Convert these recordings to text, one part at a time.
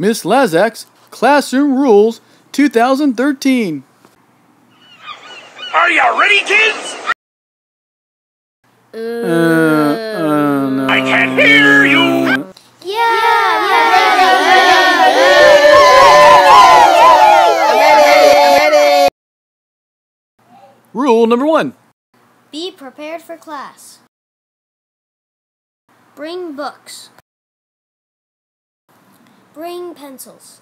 Miss Lazak's Classroom Rules 2013. Are you ready, kids? Uh, uh, no. I can hear you. Yeah. Rule number one. Be prepared for class. Bring books. Bring pencils.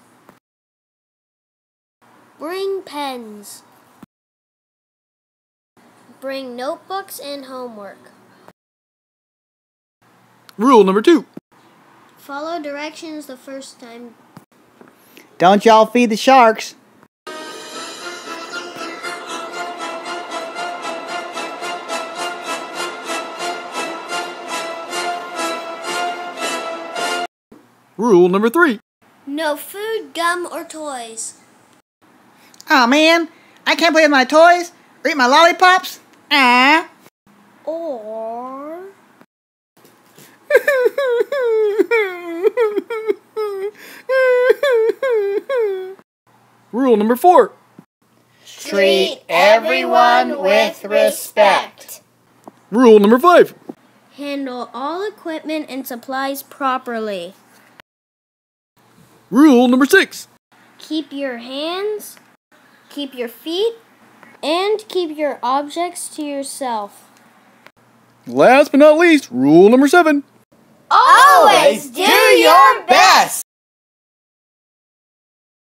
Bring pens. Bring notebooks and homework. Rule number two. Follow directions the first time. Don't y'all feed the sharks. Rule number three. No food, gum, or toys. Aw man, I can't play with my toys or eat my lollipops. Ah. Or. Rule number four. Treat everyone with respect. Rule number five. Handle all equipment and supplies properly. Rule number six. Keep your hands, keep your feet, and keep your objects to yourself. Last but not least, rule number seven. Always do your best.